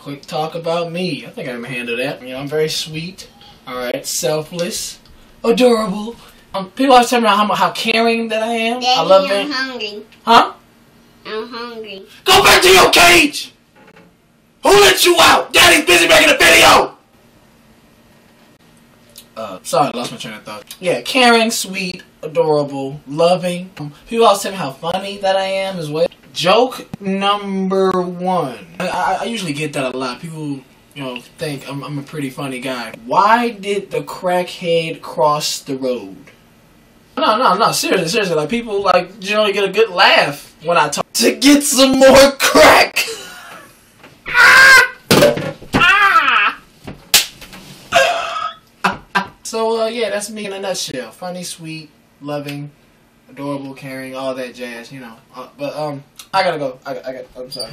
quick talk about me. I think I can handle that. You know, I'm very sweet. All right, selfless, adorable. Um, people always tell me how how caring that I am. Daddy, I love I'm hungry. Huh? I'm hungry. Go back to your cage. Who let you out? Daddy's busy making a video. Uh, sorry, I lost my train of thought. Yeah, caring, sweet, adorable, loving. Um, People always tell me how funny that I am as well. Joke number one. I, I, usually get that a lot. People, you know, think I'm, I'm a pretty funny guy. Why did the crackhead cross the road? No, no, no. Seriously, seriously. Like people, like generally get a good laugh when I talk. To get some more crack. So uh, yeah, that's me in a nutshell. Funny, sweet, loving, adorable, caring, all that jazz, you know. Uh, but um, I gotta go. I, I got. I'm sorry.